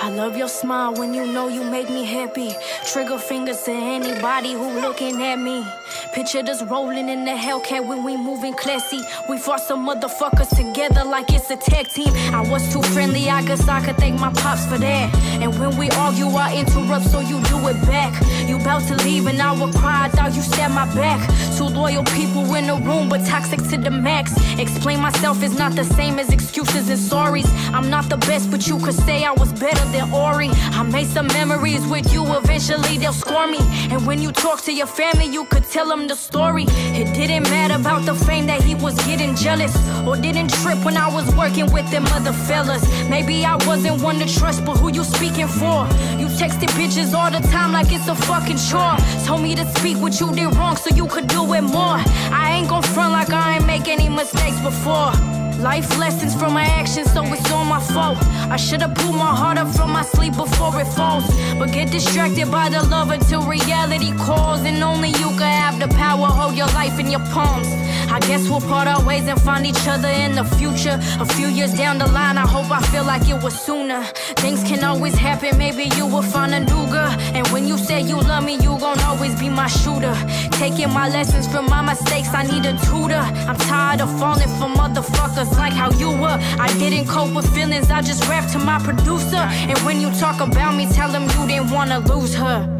I love your smile when you know you make me happy. Trigger fingers to anybody who looking at me. Picture us rolling in the Hellcat when we moving classy. We fought some motherfuckers together like it's a tag team. I was too friendly, I guess I could thank my pops for that. And when we argue, I interrupt so you do it back. You bout to leave and I will cry, I thought you stabbed my back. Two loyal people in the room, but toxic to the max. Explain myself is not the same as excuses and sorries. I'm not the best, but you could say I was better than Ori. I made some memories with you, eventually they'll score me. And when you talk to your family, you could tell them the story. It didn't matter about the fame that he was getting jealous. Or didn't trip when I was working with them other fellas. Maybe I wasn't one to trust, but who you speaking for? You texted bitches all the time like it's a fucking chore. Told me to speak what you did wrong so you could do it more. I ain't gon' front like I ain't make any mistakes before. Life lessons from my actions, so it's all my fault. I should've pulled my heart up from my sleep before it falls. But get distracted by the love until reality calls. And only you can have the power, hold your life in your palms. I guess we'll part our ways and find each other in the future. A few years down the line, I hope I feel like it was sooner. Things can always happen, maybe you will find my shooter. Taking my lessons from my mistakes, I need a tutor. I'm tired of falling for motherfuckers like how you were. I didn't cope with feelings, I just rapped to my producer. And when you talk about me, tell him you didn't wanna lose her.